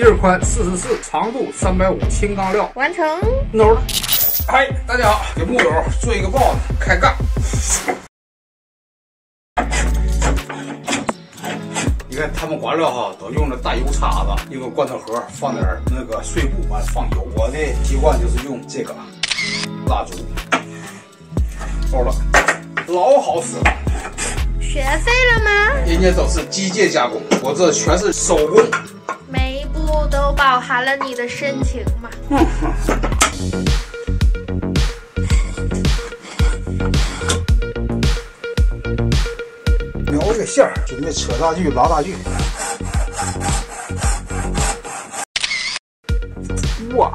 叶儿宽四十四，长度三百五，轻钢料，完成。弄了。嗨，大家好，给木友做一个包子，开干。你看他们管了哈，都用的大油叉子，一个罐头盒，放点那个碎布，完放油。我的习惯就是用这个蜡烛，够了，老好使了。学废了吗？人家都是机械加工，我这全是手工。都饱含了你的深情嘛。瞄这个线儿，准备扯大锯、拉大锯。哇，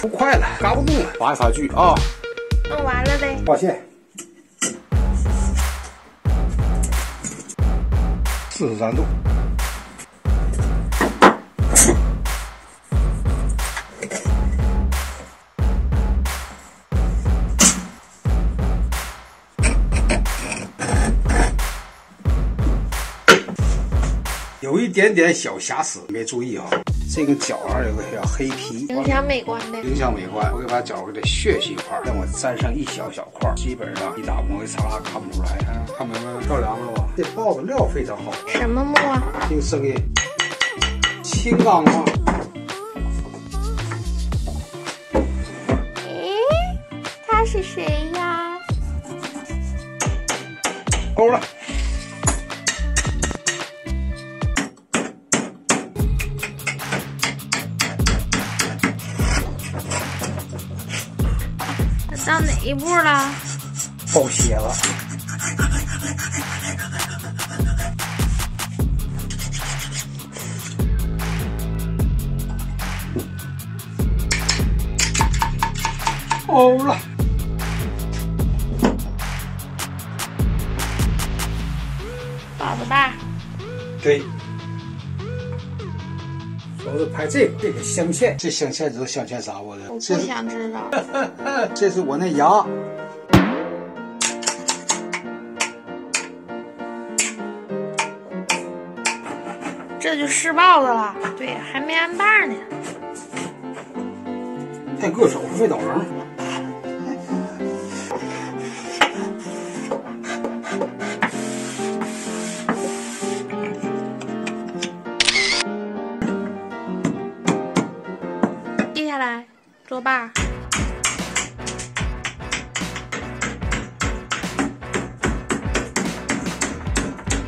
不快了，嘎不动了，拔一发锯啊！弄完了呗。挂线，四十三度。有一点点小瑕疵，没注意啊。这个角上有个小黑皮，影响美观的。影响美观。我给把角给它削去一块，让我粘上一小小块，基本上一打磨一擦看不出来。看明白了，漂亮了吧？这包子料非常好。什么木啊？这个声音，青钢啊。诶，他是谁呀？够了。到哪一步了？爆血了。欧了。包子吧。对。我是拍这个，这个镶嵌，这镶嵌知道镶嵌啥不的？我不想知道。这是我那牙。这就试豹子了，对，还没安把呢。太硌手，费导人。来做把。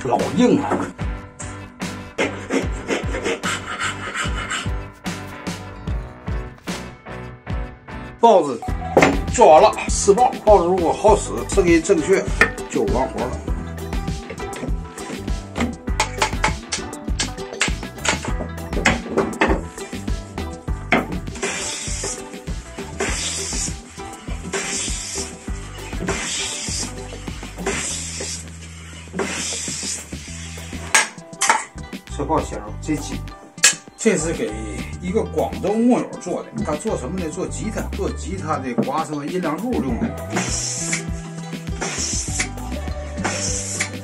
老硬了。包子做完了，试包。包子如果好使，声音正确，就完活了。这包馅肉这几，这是给一个广州木友做的。他做什么呢？做吉他，做吉他的刮什么音量柱用的。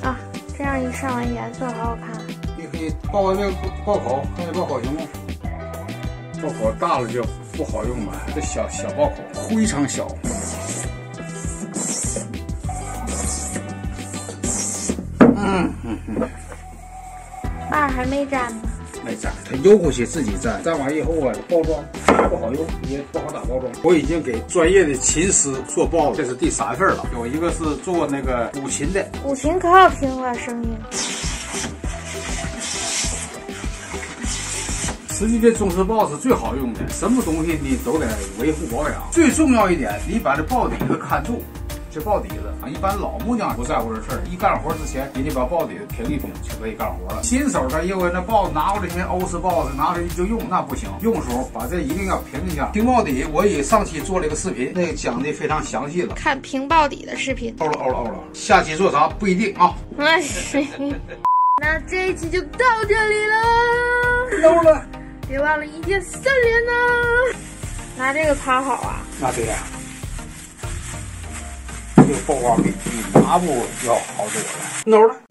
啊，这样一上完颜色好好看。你可以爆完这个爆口，看这爆口行吗？爆口大了就不好用了，这小小爆口非常小。把还没粘呢，没粘，它邮过去自己粘，粘完以后啊，包装不好用，也不好打包装。我已经给专业的琴师做包了，这是第三份了。有一个是做那个古琴的，古琴可好听了，声音。实际这中式包是最好用的，什么东西你都得维护保养。最重要一点，你把这包底子看住。这抱底子啊，一般老木匠不在乎这事儿，一干活之前，人家把抱底子平一平就可以干活了。新手他因为那包子拿过来先欧式抱子拿出来就用，那不行。用的时候把这一定要平一下。平抱底，我也上期做了一个视频，那个讲的非常详细了。看平抱底的视频。欧了欧了欧了，下期做啥不一定啊。那是。那这一期就到这里了。欧了，别忘了一键三连呐。拿这个擦好啊。那对呀。这个曝光比比麻布要好多了，孬了。